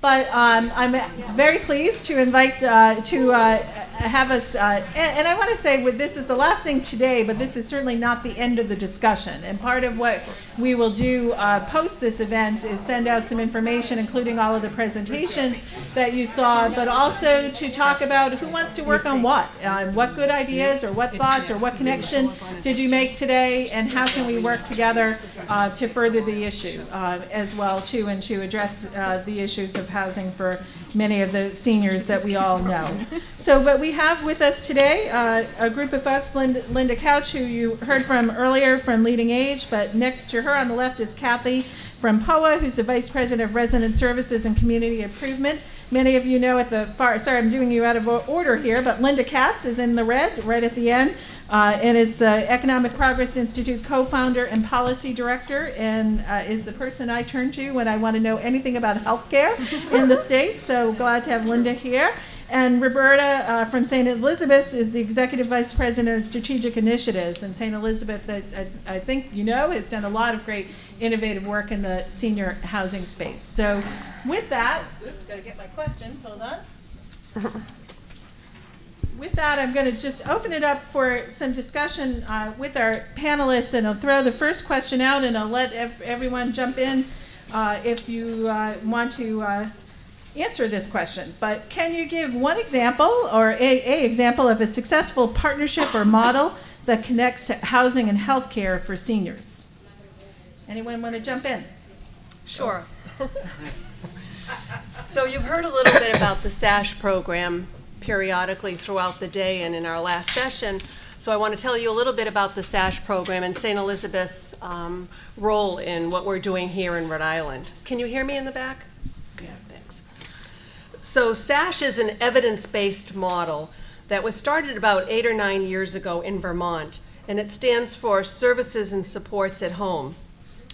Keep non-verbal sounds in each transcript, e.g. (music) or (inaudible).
But um, I'm very pleased to invite uh, to uh, have us, uh, and, and, I want to say with this is the last thing today, but this is certainly not the end of the discussion. And part of what we will do uh, post this event is send out some information, including all of the presentations that you saw, but also to talk about who wants to work on what, uh, what good ideas or what thoughts or what connection did you make today, and how can we work together uh, to further the issue as well too, and to address the issues of housing for many of the seniors that we all know. So, but we have with us today uh, a group of folks, Linda, Linda Couch, who you heard from earlier from LeadingAge, but next to her on the left is Cathy from POA, who's the Vice President of Resident Services and Community Improvement. Many of you know at the far, sorry, I'm doing you out of order here, but Linda Katz is in the red, right at the end. Uh, and is the Economic Progress Institute co-founder and policy director, and uh, is the person I turn to when I want to know anything about healthcare in the (laughs) state. So glad to have Linda here. And Roberta uh, from St. Elizabeth is the Executive Vice President of Strategic Initiatives. And St. Elizabeth, I, I, I, think you know, has done a lot of great innovative work in the senior housing space. So with that, oops, gotta get my questions, hold on. (laughs) with that, I'm going to just open it up for some discussion uh, with our panelists, and I'll throw the first question out, and I'll let ev everyone jump in uh, if you uh, want to uh, answer this question. But can you give one example or a, a, example of a successful partnership or model that connects housing and healthcare for seniors? Anyone want to jump in? Sure. (laughs) so you've heard a little bit about the SASH program periodically throughout the day and in our last session. So I want to tell you a little bit about the SASH program and St. Elizabeth's um, role in what we're doing here in Rhode Island. Can you hear me in the back? Yes. Thanks. So SASH is an evidence-based model that was started about eight or nine years ago in Vermont, and it stands for Services and Supports at Home.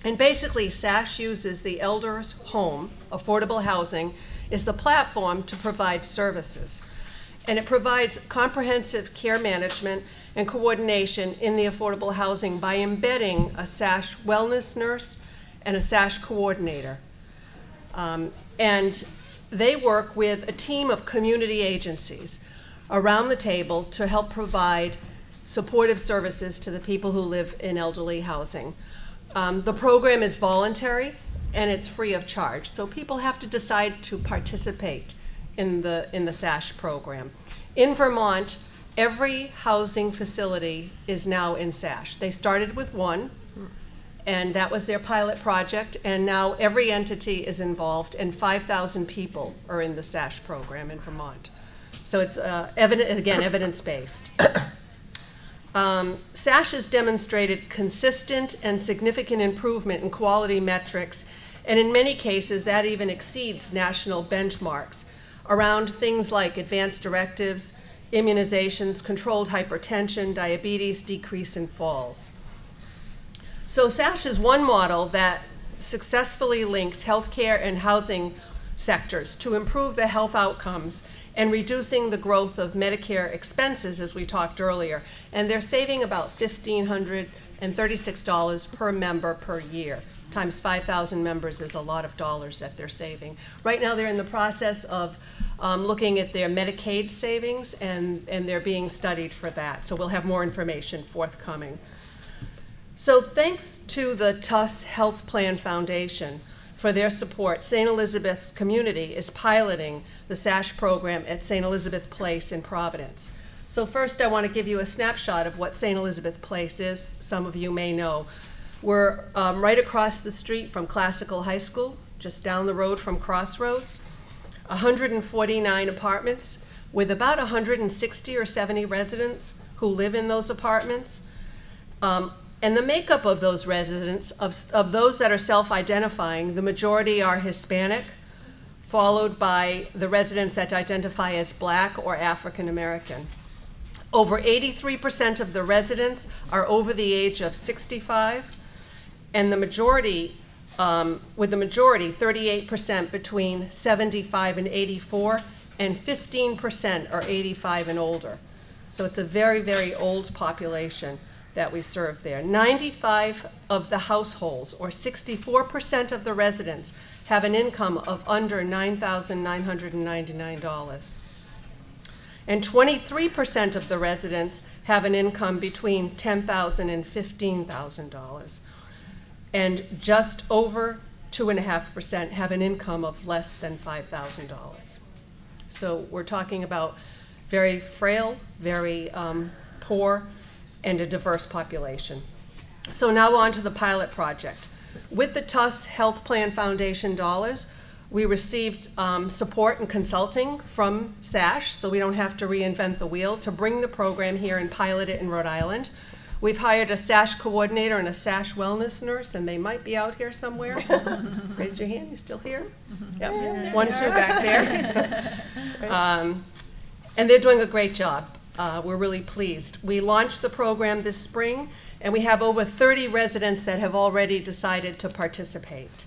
And basically, SASH uses the elder's home, affordable housing, is the platform to provide services and it provides comprehensive care management and coordination in the affordable housing by embedding a SASH wellness nurse and a SASH coordinator. Um, and they work with a team of community agencies around the table to help provide supportive services to the people who live in elderly housing. Um, the program is voluntary and it's free of charge, so people have to decide to participate in the, in the SASH program. In Vermont, every housing facility is now in SASH. They started with one, and that was their pilot project, and now every entity is involved, and 5,000 people are in the SASH program in Vermont. So it's, uh, evident, again, evidence-based. (coughs) Um, SASH has demonstrated consistent and significant improvement in quality metrics, and in many cases, that even exceeds national benchmarks around things like advanced directives, immunizations, controlled hypertension, diabetes, decrease in falls. So SASH is one model that successfully links healthcare and housing sectors to improve the health outcomes and reducing the growth of Medicare expenses, as we talked earlier. And they're saving about $1,536 per member per year times 5,000 members is a lot of dollars that they're saving. Right now, they're in the process of um, looking at their Medicaid savings, and, and they're being studied for that. So we'll have more information forthcoming. So thanks to the Tufts Health Plan Foundation for their support, St. Elizabeth's community is piloting the SASH program at St. Elizabeth Place in Providence. So first I want to give you a snapshot of what St. Elizabeth Place is. Some of you may know. We're um, right across the street from Classical High School, just down the road from Crossroads. 149 apartments with about 160 or 70 residents who live in those apartments. Um, and the makeup of those residents, of, of those that are self-identifying, the majority are Hispanic, followed by the residents that identify as black or African American. Over 83% of the residents are over the age of 65, and the majority, um, with the majority, 38% between 75 and 84, and 15% are 85 and older. So it's a very, very old population that we serve there. 95 of the households, or 64% of the residents, have an income of under $9,999. And 23% of the residents have an income between $10,000 and $15,000. And just over 2.5% have an income of less than $5,000. So we're talking about very frail, very um, poor, and a diverse population. So now on to the pilot project. With the Tufts Health Plan Foundation dollars, we received um, support and consulting from SASH, so we don't have to reinvent the wheel, to bring the program here and pilot it in Rhode Island. We've hired a SASH coordinator and a SASH wellness nurse, and they might be out here somewhere. (laughs) Raise your hand, you still here? Yep, one, two back there. (laughs) Um, And they're doing a great job. Uh, We're really pleased. We launched the program this spring, and we have over 30 residents that have already decided to participate.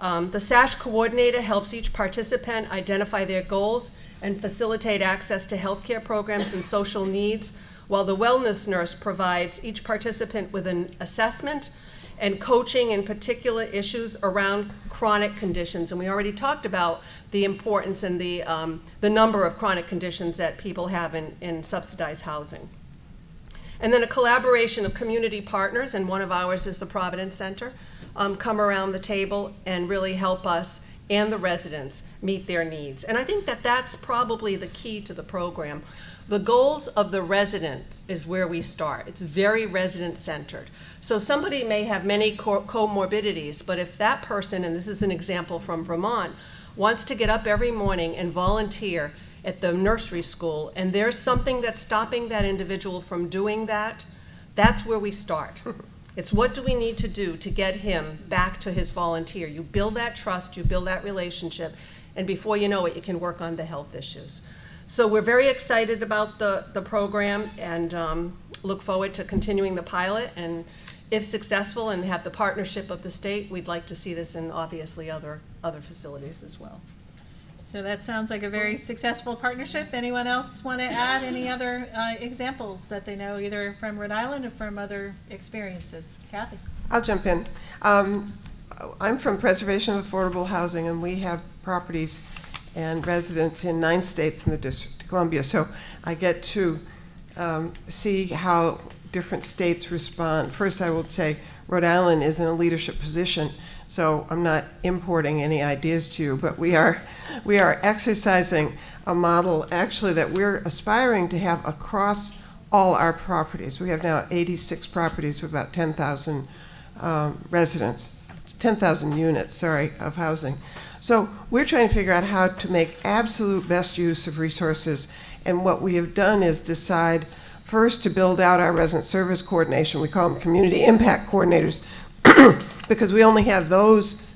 Um, The SASH coordinator helps each participant identify their goals and facilitate access to healthcare programs and social needs, while the wellness nurse provides each participant with an assessment and coaching in particular issues around chronic conditions. And we already talked about the importance and the, um, the number of chronic conditions that people have in, in subsidized housing. And then a collaboration of community partners, and one of ours is the Providence Center, um, come around the table and really help us and the residents meet their needs. And I think that that's probably the key to the program. The goals of the resident is where we start. It's very resident centered. So somebody may have many co- comorbidities, but if that person, and this is an example from Vermont, wants to get up every morning and volunteer at the nursery school, and there's something that's stopping that individual from doing that, that's where we start. (laughs) It's what do we need to do to get him back to his volunteer? You build that trust, you build that relationship, and before you know it, you can work on the health issues. So we're very excited about the, the program and um, look forward to continuing the pilot. And if successful and have the partnership of the state, we'd like to see this in obviously other, other facilities as well. So that sounds like a very successful partnership. Anyone else want to add any other uh, examples that they know, either from Rhode Island or from other experiences? Cathy? I'll jump in. Um, I'm from Preservation of Affordable Housing, and we have properties and residents in nine states in the District of Columbia. So I get to um, see how different states respond. First, I will say Rhode Island is in a leadership position, so I'm not importing any ideas to you, but we are we are exercising a model actually that we're aspiring to have across all our properties. We have now 86 properties with about 10,000 um, residents, 10,000 units, sorry, of housing. So we're trying to figure out how to make absolute best use of resources. And what we have done is decide first to build out our resident service coordination. We call them community impact coordinators (clears throat) because we only have those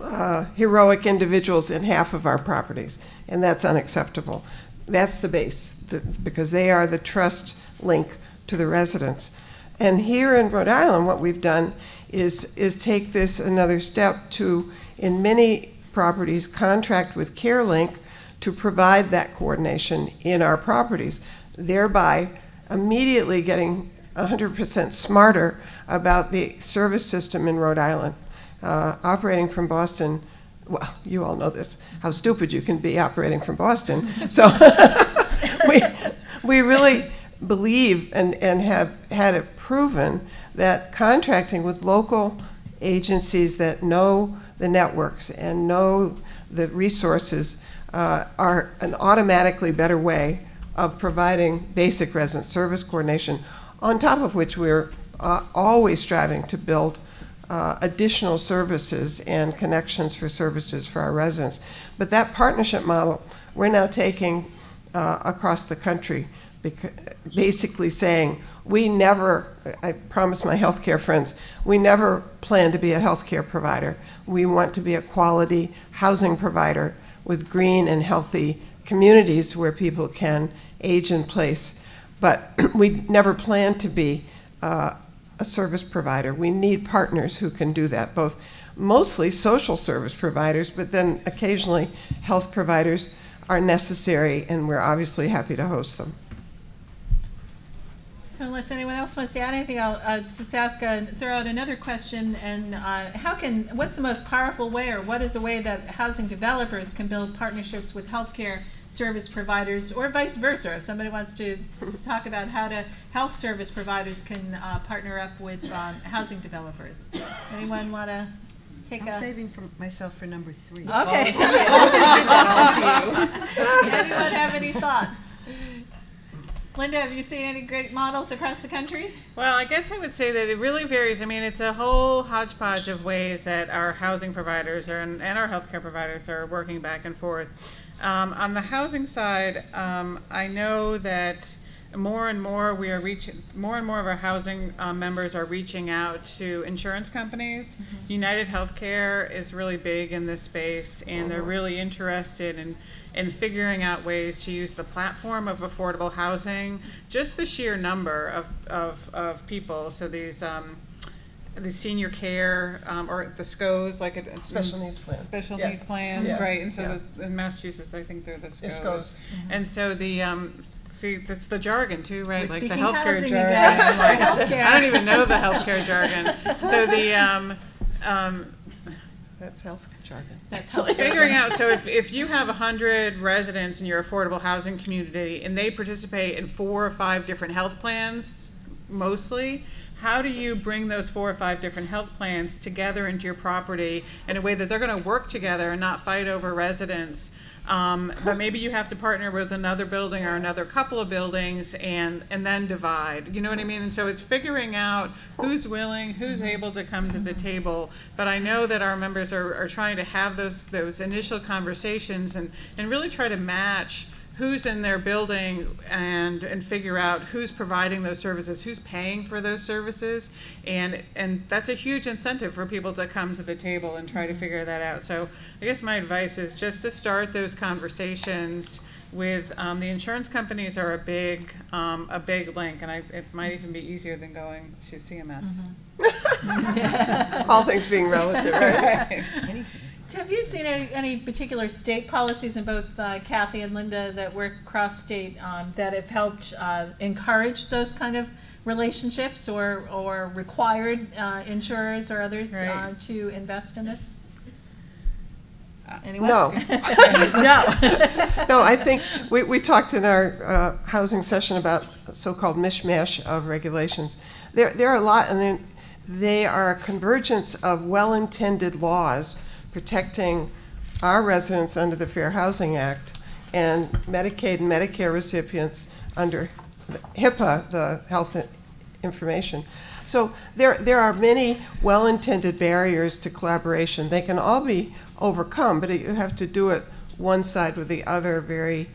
uh, heroic individuals in half of our properties, and that's unacceptable. That's the base the, because they are the trust link to the residents. And here in Rhode Island, what we've done is is take this another step to, in many properties, contract with CareLink to provide that coordination in our properties, thereby immediately getting 100% smarter about the service system in Rhode Island. Uh, operating from Boston, well, you all know this, how stupid you can be operating from Boston. So (laughs) we, we really believe and, and have had it proven that contracting with local agencies that know the networks and know the resources uh, are an automatically better way of providing basic resident service coordination, on top of which we're uh, always striving to build uh, additional services and connections for services for our residents. But that partnership model, we're now taking uh, across the country, basically saying, we never, I promise my healthcare friends, we never plan to be a healthcare provider. We want to be a quality housing provider with green and healthy communities where people can age in place. But (clears throat) we never plan to be uh, a service provider. We need partners who can do that, both mostly social service providers, but then occasionally health providers are necessary, and we're obviously happy to host them. So unless anyone else wants to add anything, I'll uh, just ask, uh, throw out another question. And uh, how can, what's the most powerful way, or what is a way that housing developers can build partnerships with healthcare service providers, or vice versa? If somebody wants to talk about how to, health service providers can uh, partner up with um, housing developers. Anyone want to take I'm a? saving for myself for number three. Okay. (laughs) Anyone (laughs) Anyone have any thoughts? Linda, have you seen any great models across the country? Well, I guess I would say that it really varies. I mean, it's a whole hodgepodge of ways that our housing providers are, and, our healthcare providers are working back and forth. Um, on the housing side, um, I know that more and more we are reaching, more and more of our housing um, members are reaching out to insurance companies. United Healthcare is really big in this space, and they're really interested in in figuring out ways to use the platform of affordable housing, just the sheer number of, of, of people. So these, um, the senior care, um, or the SCOs, like it. Special needs plans. Special Yeah. needs plans, Yeah. right, and so Yeah. the- in Massachusetts, I think they're the Yeah, SCOs. SCOs. And so the, um, see, that's the jargon too, right? We're Like the speaking healthcare jargon. again. (laughs) like, Healthcare. I don't even know the healthcare jargon. So the, um, um, That's health jargon. That's health. figuring out so if, if you have 100 residents in your affordable housing community and they participate in four or five different health plans mostly how do you bring those four or five different health plans together into your property in a way that they're going to work together and not fight over residents um, but maybe you have to partner with another building or another couple of buildings and and then divide you know what i mean? And so it's figuring out who's willing who's able to come to the table. But i know that our members are, are trying to have those those initial conversations and and really try to match who's in their building and and figure out who's providing those services, who's paying for those services, and and that's a huge incentive for people to come to the table and try to figure that out. So I guess my advice is just to start those conversations with um, the insurance companies are a big um, a big link, and I, it might even be easier than going to CMS. (laughs) All things being relative, right? (laughs) Right. Have you seen any, any particular state policies in both uh, Cathy and Linda that work cross-state um, that have helped uh, encourage those kind of relationships or, or required uh, insurers or others uh, Right. to invest in this? Anyone? No. (laughs) No. (laughs) No, I think, we, we talked in our uh, housing session about so-called mishmash of regulations. There, there are a lot, and then they are a convergence of well-intended laws protecting our residents under the Fair Housing Act and Medicaid and Medicare recipients under HIPAA, the health information. So there, there are many well-intended barriers to collaboration. They can all be overcome, but you have to do it one side with the other very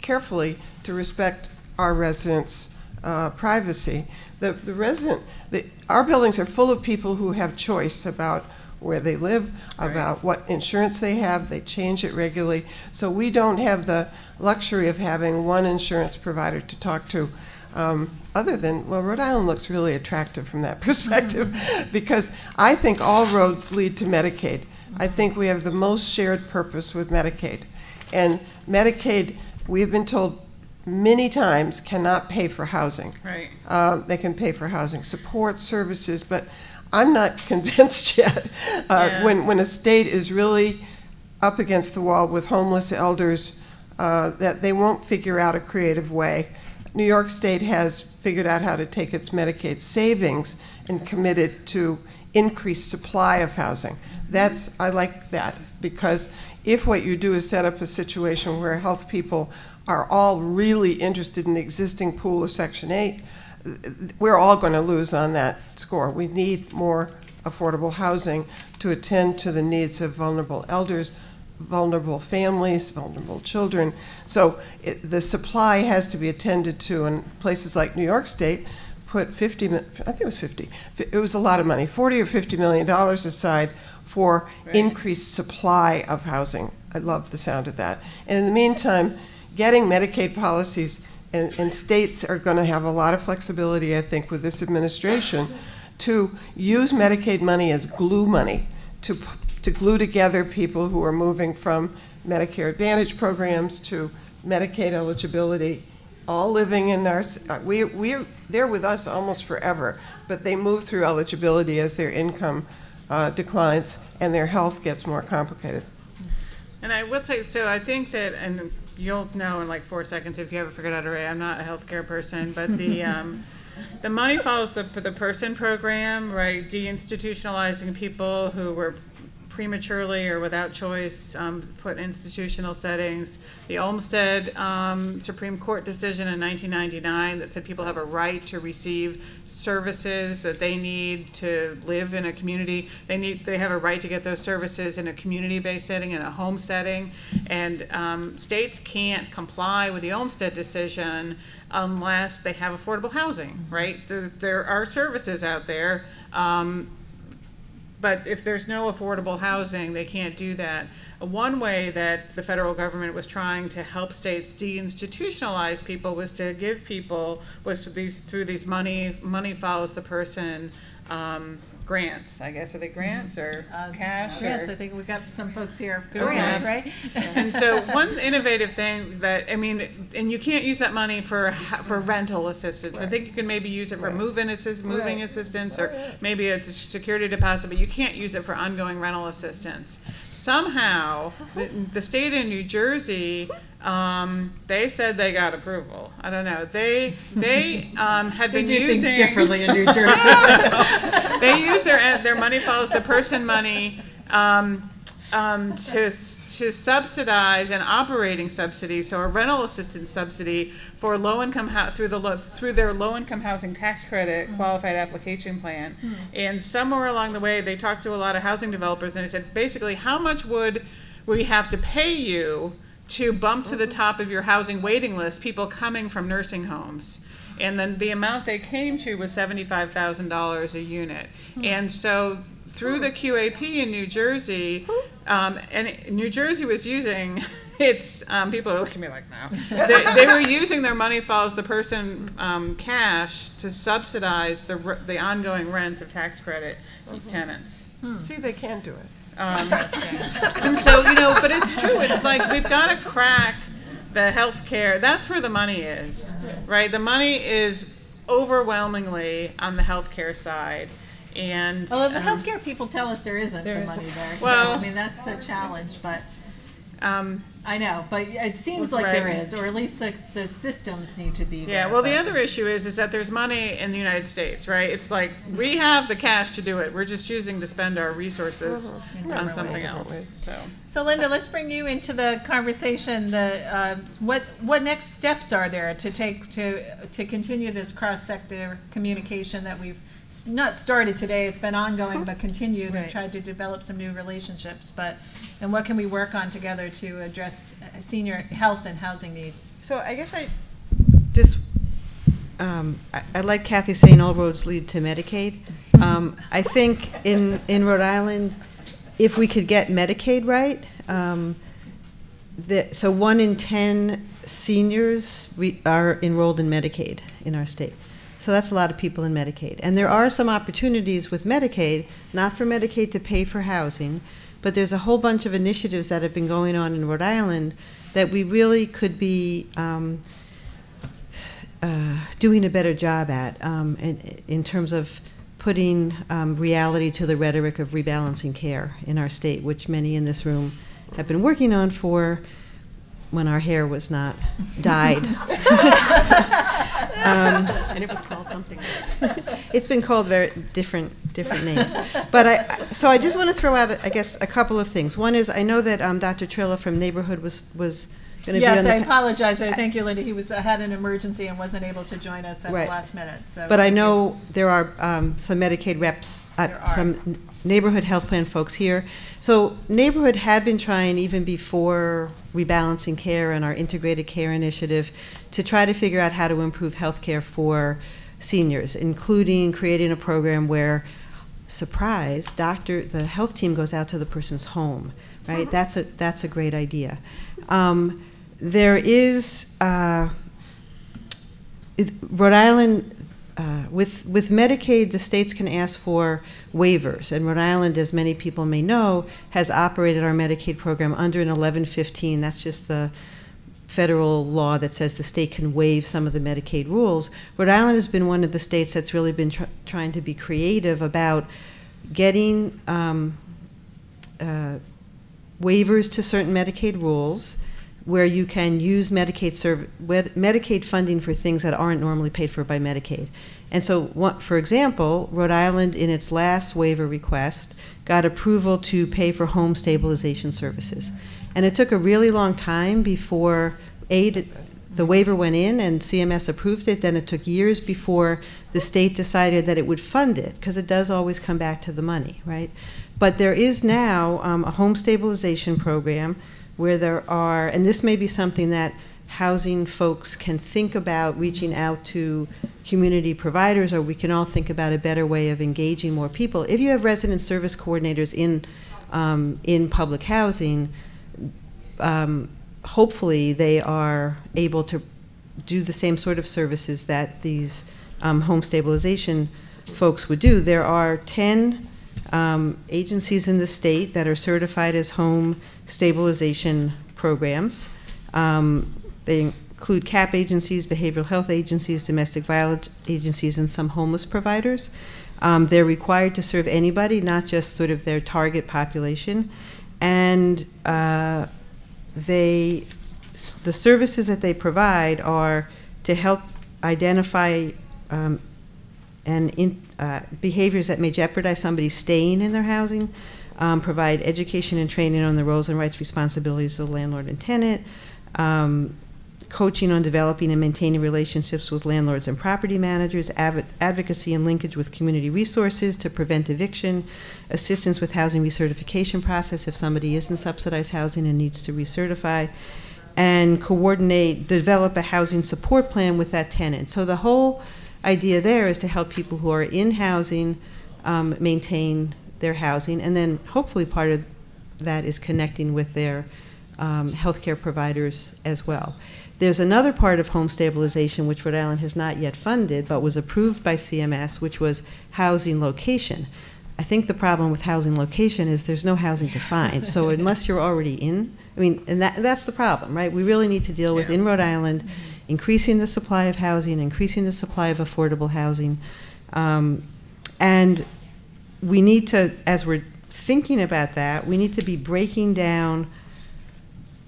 carefully to respect our residents' uh, privacy. The, the resident, the, our buildings are full of people who have choice about where they live, about what insurance they have. They change it regularly. So we don't have the luxury of having one insurance provider to talk to. Um, other than, well, Rhode Island looks really attractive from that (laughs) perspective because I think all roads lead to Medicaid. I think we have the most shared purpose with Medicaid. And Medicaid, we've been told many times, cannot pay for housing. Right. Uh, they can pay for housing support services, but I'm not (laughs) convinced yet. Uh, Yeah. When, when a state is really up against the wall with homeless elders, uh, that they won't figure out a creative way. New York State has figured out how to take its Medicaid savings and commit it to increased supply of housing. That's, I like that, because if what you do is set up a situation where health people are all really interested in the existing pool of Section 8, we're all going to lose on that score. We need more affordable housing to attend to the needs of vulnerable elders, vulnerable families, vulnerable children. So it, the supply has to be attended to, and places like New York State put 50, mi- I think it was 50, it was a lot of money, 40 or 50 million dollars aside for Right. increased supply of housing. I love the sound of that. And in the meantime, getting Medicaid policies, and, and states are going to have a lot of flexibility, I think, with this administration, to use Medicaid money as glue money, to, to glue together people who are moving from Medicare Advantage programs to Medicaid eligibility all living in our, uh, we, we're, they're with us almost forever, but they move through eligibility as their income uh, declines and their health gets more complicated. And I will say, so I think that, and you'll know in like four seconds if you haven't figured out already, I'm not a healthcare person, but the, (laughs) um, the money follows the, the person program, right? Deinstitutionalizing people who were prematurely or without choice, um, put in institutional settings. The Olmsted, um, Supreme Court decision in nineteen ninety-nine that said people have a right to receive services that they need to live in a community. They need, they have a right to get those services in a community-based setting, in a home setting. And, um, states can't comply with the Olmsted decision unless they have affordable housing, right? There, there are services out there, um, but if there's no affordable housing, they can't do that. One way that the federal government was trying to help states deinstitutionalize people was to give people, was to these, through these money, money follows the person, um, grants, I guess, are they grants or Uh, cash or? Grants, I think we've got some folks here, Okay. grants, right? And so one innovative thing that, I mean, and you can't use that money for, for rental assistance. I think you can maybe use it for Right. move-in assist, moving Right. assistance, or maybe it's a security deposit, but you can't use it for ongoing rental assistance. Somehow, the, the state in New Jersey, um, they said they got approval. I don't know. They, they, um, had They been do using. things differently in New (laughs) Jersey. They use their their money follows the person money um, um, to to subsidize an operating subsidy, so a rental assistance subsidy for low income through the low, through their low income housing tax credit qualified application plan. And somewhere along the way, they talked to a lot of housing developers, and they said basically, how much would we have to pay you to bump to the top of your housing waiting list people coming from nursing homes? And then the amount they came to was seventy-five thousand dollars a unit. And so through the QAP in New Jersey, um, and New Jersey was using, (laughs) it's, um, people are looking at me like, no. (laughs) They, they were using their money follows the person, um, cash to subsidize the, r- the ongoing rents of tax credit tenants. See, they can do it. Um, and (laughs) so, you know, but it's true. It's like we've got to crack the healthcare. That's where the money is, right? The money is overwhelmingly on the healthcare side, and Although the um, healthcare people tell us there isn't the money there, so, Well- I mean, that's the challenge, but, um, I know, but it seems like there right. is, or at least the, the systems need to be there. yeah. Well, the other issue is is that there's money in the United States, right? It's like we have the cash to do it. We're just choosing to spend our resources on something ways. else. So. So Linda, let's bring you into the conversation, the, uh, what, what next steps are there to take, to, to continue this cross-sector communication that we've s- not started today, it's been ongoing, but (laughs) continued and Right. tried to develop some new relationships, but, and what can we work on together to address uh, senior health and housing needs? So I guess I just, um, I, I like Cathy saying all roads lead to Medicaid. (laughs) Um, I think in, in Rhode Island, if we could get Medicaid right, um, the, so one in ten seniors we are enrolled in Medicaid in our state. So that's a lot of people in Medicaid. And there are some opportunities with Medicaid, not for Medicaid to pay for housing, but there's a whole bunch of initiatives that have been going on in Rhode Island that we really could be um, uh, doing a better job at um, in, in terms of putting um, reality to the rhetoric of rebalancing care in our state, which many in this room have been working on for when our hair was not dyed. (laughs) (laughs) um, (laughs) And it was called something else. (laughs) it's been called very different different names. But I I- so I just want to throw out I guess a couple of things. One is I know that um, Dr. Trilla from Neighborhood was was going to be Yes, on the I apologize, I thank you, Linda, he was, had an emergency and wasn't able to join us at the last minute, so. But I thank you. know there are um, some Medicaid reps, uh, There are. some n- neighborhood health plan folks here. So neighborhood had been trying even before rebalancing care and our integrated care initiative to try to figure out how to improve health care for seniors, including creating a program where, surprise, doctor, the health team goes out to the person's home, right? That's a that's a great idea. Um, there is. Uh, Rhode Island, uh, with, with Medicaid, the states can ask for waivers. And Rhode Island, as many people may know, has operated our Medicaid program under an 1115. That's just the federal law that says the state can waive some of the Medicaid rules. Rhode Island has been one of the states that's really been tr- trying to be creative about getting um, uh, waivers to certain Medicaid rules where you can use Medicaid Medicaid funding for things that aren't normally paid for by Medicaid. And so, what, for example, Rhode Island, in its last waiver request, got approval to pay for home stabilization services. And it took a really long time before aid, the waiver went in and CMS approved it. Then it took years before the state decided that it would fund it, because it does always come back to the money, right? But there is now um, a home stabilization program where there are, and this may be something that housing folks can think about reaching out to community providers, or we can all think about a better way of engaging more people. If you have resident service coordinators in um, in public housing, um, hopefully they are able to do the same sort of services that these um, home stabilization folks would do. There are 10 um, agencies in the state that are certified as home stabilization programs. Um, they include CAP agencies, behavioral health agencies, domestic violence agencies, and some homeless providers. Um, they're required to serve anybody, not just sort of their target population. And uh, they, the services that they provide are to help identify um, and in, uh, behaviors that may jeopardize somebody staying in their housing, um, provide education and training on the roles and rights responsibilities of the landlord and tenant, um, coaching on developing and maintaining relationships with landlords and property managers, adv- advocacy and linkage with community resources to prevent eviction, assistance with housing recertification process if somebody is in subsidized housing and needs to recertify, and coordinate, develop a housing support plan with that tenant. So the whole idea there is to help people who are in housing um, maintain their housing, and then hopefully part of that is connecting with their um, healthcare providers as well. There's another part of home stabilization which Rhode Island has not yet funded, but was approved by CMS, which was housing location. I think the problem with housing location is there's no housing to find. So (laughs) unless you're already in, I mean, and that, that's the problem, right? We really need to deal with in Rhode Island increasing the supply of housing, increasing the supply of affordable housing. Um, and we need to, as we're thinking about that, we need to be breaking down.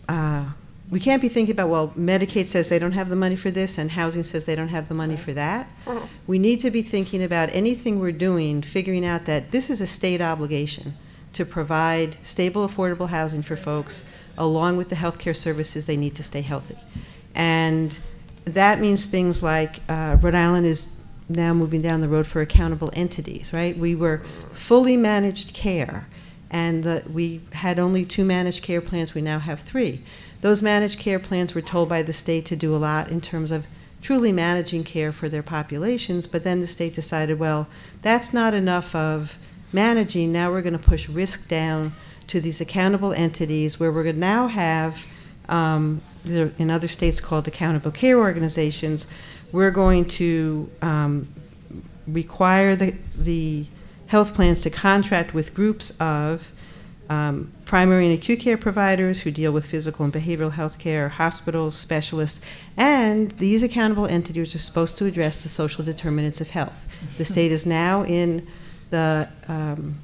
Uh, we can't be thinking about, well, Medicaid says they don't have the money for this, and housing says they don't have the money for that. We need to be thinking about anything we're doing, figuring out that this is a state obligation to provide stable, affordable housing for folks, along with the health care services they need to stay healthy. And that means things like uh, Rhode Island is now moving down the road for accountable entities, right? We were fully managed care, and the, we had only two managed care plans. We now have three. Those managed care plans were told by the state to do a lot in terms of truly managing care for their populations, but then the state decided, well, that's not enough of managing. Now we're going to push risk down to these accountable entities where we're going to now have, um, in other states called accountable care organizations, we're going to um, require the, the health plans to contract with groups of um, primary and acute care providers who deal with physical and behavioral health care, hospitals, specialists, and these accountable entities are supposed to address the social determinants of health. The state is now in the um,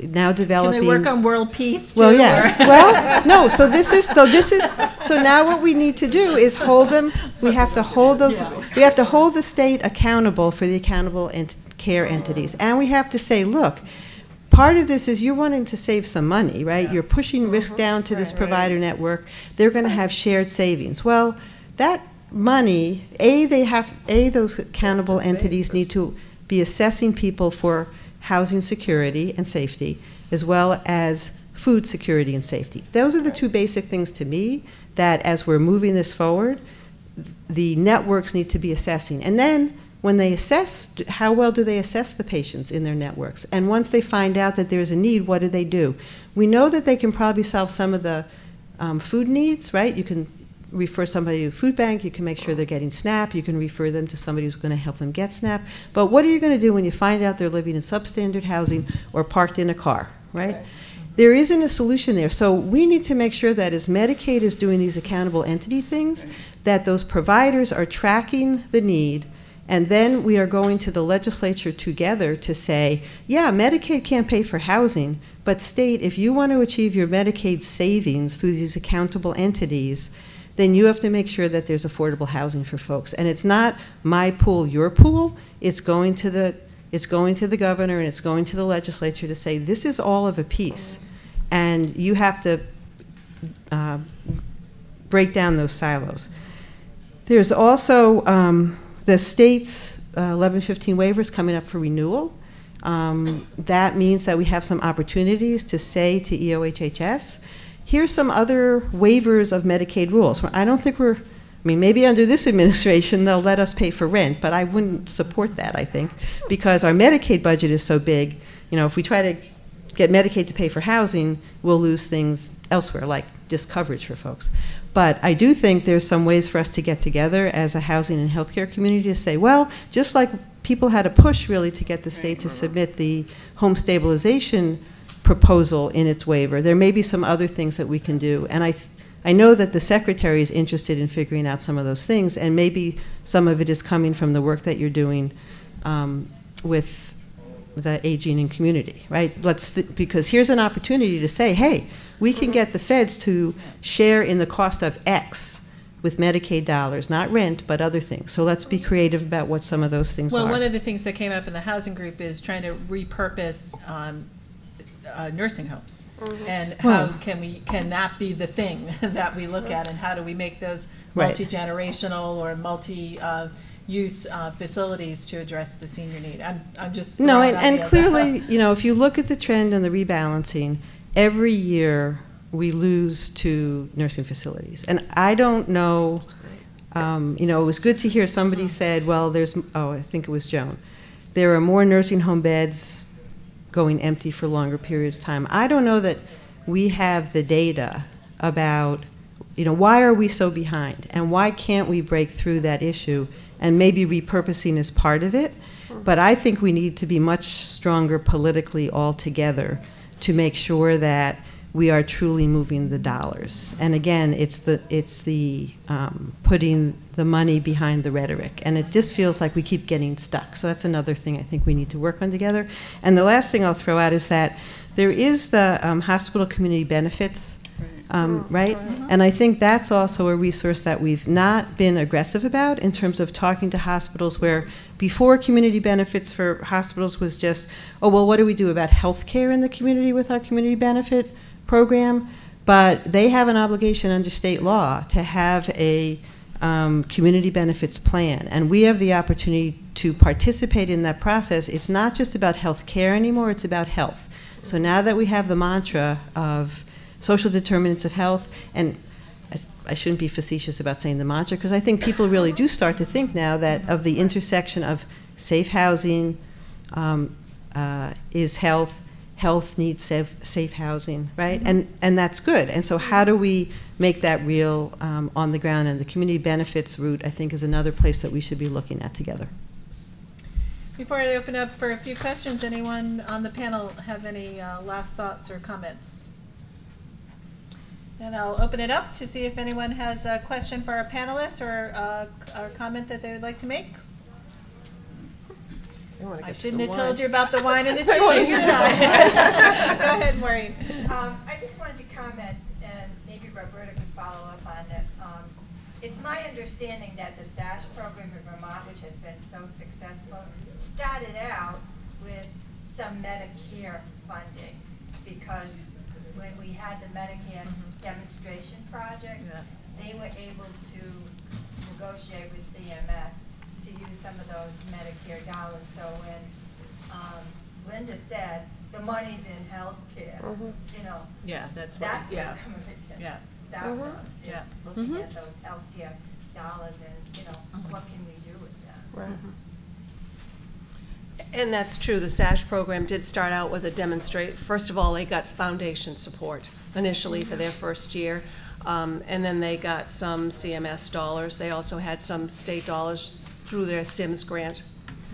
now developing. Can they work on world peace too? Well, yeah. (laughs) well, no. So this is so this is so now what we need to do is hold them. We have to hold those. We have to hold the state accountable for the accountable ent- care entities, and we have to say, look. Part of this is you're wanting to save some money, right? You're pushing risk uh-huh. down to this provider network. They're going to have shared savings. Well, that money, a they have a those accountable entities need to be assessing people for housing security and safety, as well as food security and safety. Those are the two basic things to me that, as we're moving this forward, the networks need to be assessing. And then when they assess, how well do they assess the patients in their networks? And once they find out that there's a need, what do they do? We know that they can probably solve some of the um, food needs, right? You can refer somebody to a food bank, you can make sure they're getting SNAP, you can refer them to somebody who's going to help them get SNAP. But what are you going to do when you find out they're living in substandard housing or parked in a car, right? there isn't a solution there. So we need to make sure that as Medicaid is doing these accountable entity things, that those providers are tracking the need, and then we are going to the legislature together to say, yeah, Medicaid can't pay for housing, but state, if you want to achieve your Medicaid savings through these accountable entities, then you have to make sure that there's affordable housing for folks. And it's not my pool, your pool. It's going to the it's going to the governor and it's going to the legislature to say this is all of a piece, and you have to uh, break down those silos. There's also um, the state's uh, 1115 waivers coming up for renewal. Um, that means that we have some opportunities to say to EOHHS, here's some other waivers of Medicaid rules. I don't think we're, I mean, maybe under this (laughs) administration they'll let us pay for rent, but I wouldn't support that, I think, because our Medicaid budget is so big. You know, if we try to get Medicaid to pay for housing, we'll lose things elsewhere, like just coverage for folks. But I do think there's some ways for us to get together as a housing and healthcare community to say, well, just like people had a push really to get the state to submit the home stabilization proposal in its waiver, there may be some other things that we can do. And I, th- I know that the secretary is interested in figuring out some of those things, and maybe some of it is coming from the work that you're doing um, with the aging and community, right? Let's th- because here's an opportunity to say, hey, we can get the feds to share in the cost of X with Medicaid dollars, not rent, but other things. So let's be creative about what some of those things Well, are. one of the things that came up in the housing group is trying to repurpose um, uh, nursing homes. And how Well- can we, can that be the thing (laughs) that we look at? And how do we make those Right. multi-generational or multi-use uh, facilities to address the senior need? I'm, I'm just. No, and, and ideas out. clearly, you know, if you look at the trend and the rebalancing, every year we lose to nursing facilities. And I don't know, um, you know, it was good to hear somebody said, well, there's, oh, I think it was Joan, there are more nursing home beds going empty for longer periods of time. I don't know that we have the data about, you know, why are we so behind? And why can't we break through that issue? And maybe repurposing is part of it. But I think we need to be much stronger politically altogether to make sure that we are truly moving the dollars. And again, it's the it's the um, putting the money behind the rhetoric, and it just feels like we keep getting stuck. So that's another thing I think we need to work on together. And the last thing I'll throw out is that there is the um, hospital community benefits, um, right? And I think that's also a resource that we've not been aggressive about in terms of talking to hospitals where before community benefits for hospitals was just, oh, well, what do we do about health care in the community with our community benefit program? But they have an obligation under state law to have a um, community benefits plan. And we have the opportunity to participate in that process. It's not just about health care anymore, it's about health. So now that we have the mantra of social determinants of health, and I shouldn't be facetious about saying the mantra, because I think people really do start to think now that of the intersection of safe housing um, uh, is health, health needs safe, safe housing, right? And, and that's good. And so how do we make that real um, on the ground? And the community benefits route, I think, is another place that we should be looking at together. Before I open up for a few questions, anyone on the panel have any uh, last thoughts or comments? Then I'll open it up to see if anyone has a question for our panelists or uh, or comment that they would like to make. Wanna I shouldn't the have told you about the wine and the (laughs) I cheese. get to the (laughs) Go ahead, Maureen. Um, I just wanted to comment, and maybe Roberta could follow up on it. Um, It's my understanding that the SASH program in Vermont, which has been so successful, started out with some Medicare funding, because when we had the Medicare demonstration projects, Yeah. they were able to negotiate with CMS to use some of those Medicare dollars. So when um, Linda said, the money's in healthcare, mm-hmm. you know, Yeah, that's what, that's where yeah. some of it Yeah. gets stopped from. Yeah. It's looking mm-hmm. at those healthcare dollars and, you know, mm-hmm. what can we do with them? Right. And that's true, the SASH program did start out with a demonstrate, first of all, they got foundation support initially for their first year, um, and then they got some CMS dollars, they also had some state dollars through their SIMS grant.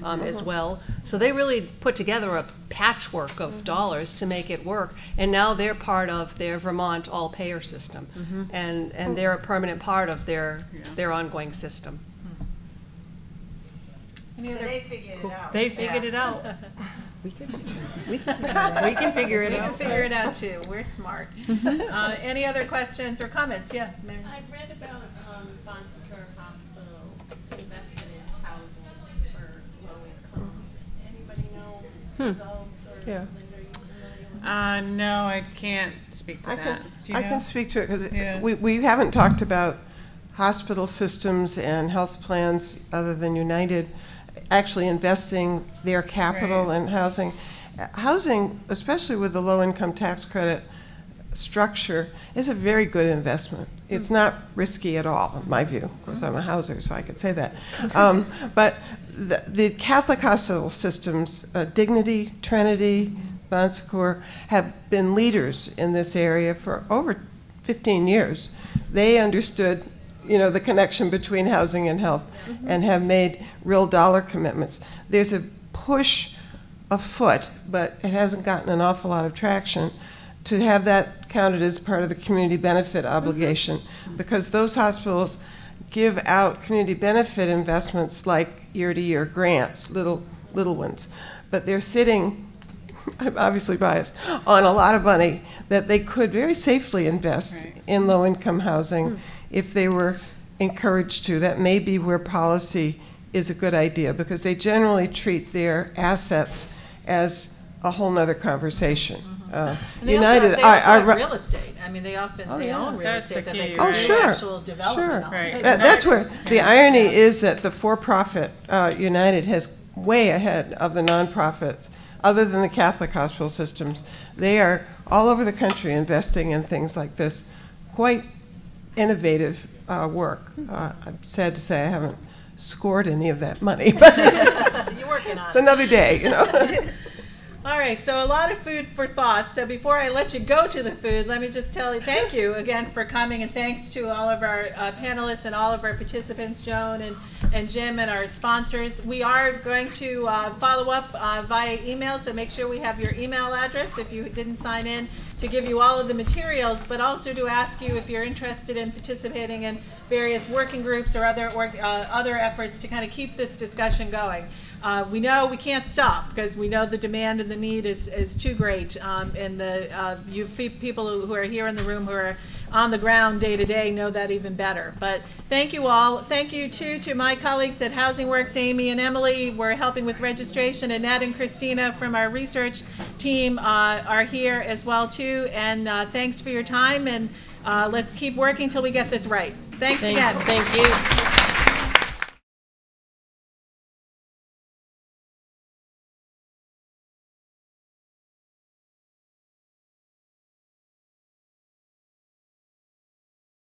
um, as well. So they really put together a patchwork of dollars to make it work. And now they're part of their Vermont all-payer system. And, and they're a permanent part of their, their ongoing system. So they figured it out. They figured it out. We (laughs) could, We can figure it out. We can figure it out too. We're smart. Uh, any other questions or comments? Yeah, Mary. I read about, um, Bon or Yeah. Linda, are you familiar with? Uh, no, I can't speak to I that. can, I know? can speak to it, because Yeah. we, we haven't talked about hospital systems and health plans other than United actually investing their capital Right. in housing. Housing, especially with the low-income tax credit structure, is a very good investment. It's not risky at all, in my view. Of course, I'm a houser, so I could say that. (laughs) Um, But the, the Catholic hospital systems, uh, Dignity, Trinity, Bon Secours, have been leaders in this area for over 15 years. They understood, you know, the connection between housing and health and have made real dollar commitments. There's a push afoot, but it hasn't gotten an awful lot of traction, to have that counted as part of the community benefit obligation, because those hospitals give out community benefit investments like year-to-year grants, little, little ones. But they're sitting, (laughs) I'm obviously biased, on a lot of money that they could very safely invest Right. in low-income housing if they were encouraged to. That may be where policy is a good idea, because they generally treat their assets as a whole nother conversation. Uh, And they also have, United, they I, also I, have re- real estate. I mean, they often, Oh, they yeah. own real That's estate the that they key, can Oh, do sure, actual development on. Right. that, that's where, the irony is that the for-profit, uh, United has way ahead of the nonprofits, other than the Catholic hospital systems. They are all over the country investing in things like this, quite innovative, uh, work. Uh, I'm sad to say I haven't scored any of that money, but (laughs) You're working on it's another day, you know? (laughs) All right, so a lot of food for thought. So before I let you go to the food, let me just tell you thank you again for coming, and thanks to all of our uh, panelists and all of our participants, Joan and, and Jim, and our sponsors. We are going to uh, follow up uh, via email, so make sure we have your email address if you didn't sign in to give you all of the materials, but also to ask you if you're interested in participating in various working groups or other or, uh, other efforts to kind of keep this discussion going. Uh, we know we can't stop because we know the demand and the need is, is too great. Um, and the uh, you pe- people who, are here in the room who are on the ground day to day know that even better. But thank you all. Thank you too to my colleagues at HousingWorks, Amy and Emily. We're helping with registration. Annette and Christina from our research team uh, are here as well too. And uh, thanks for your time. And uh, let's keep working till we get this right. Thanks again. Thank you.